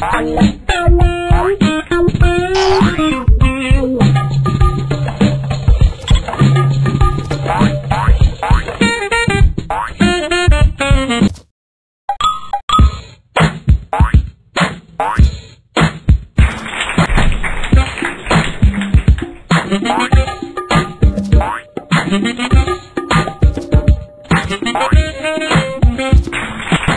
Bye.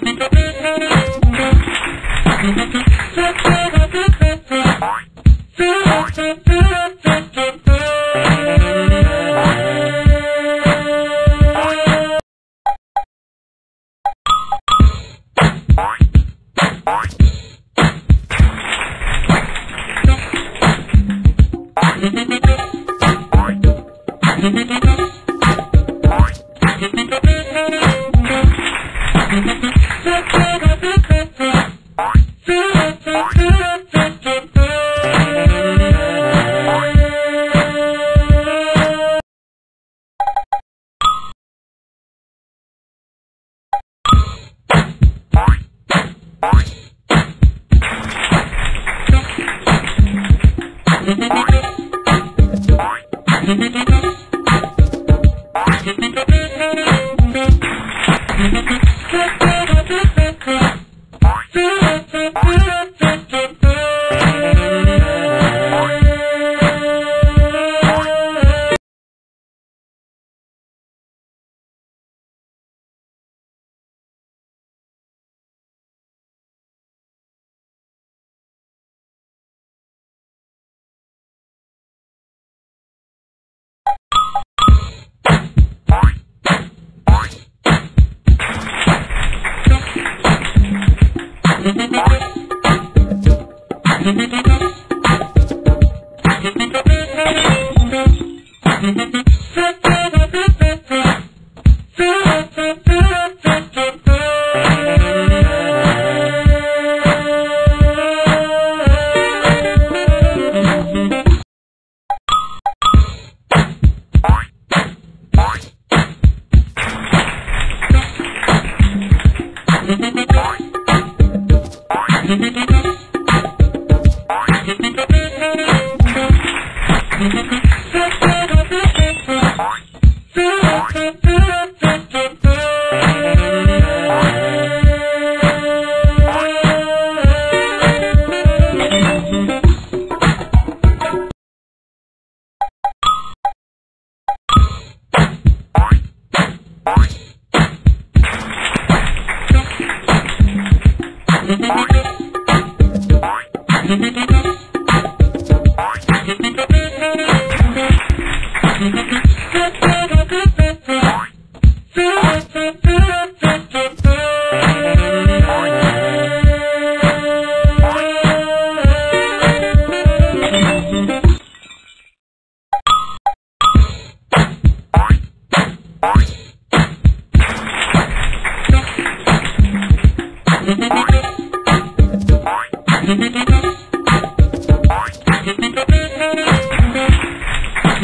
Thank you. Thank you.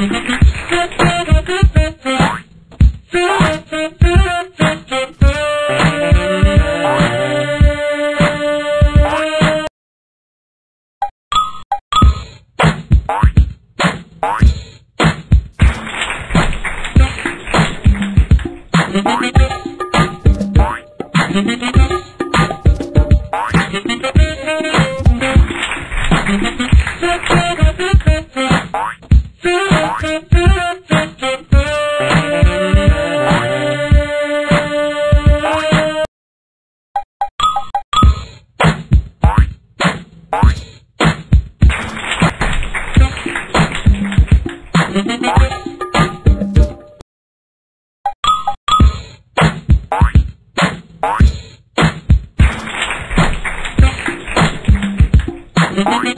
Gracias. Bye.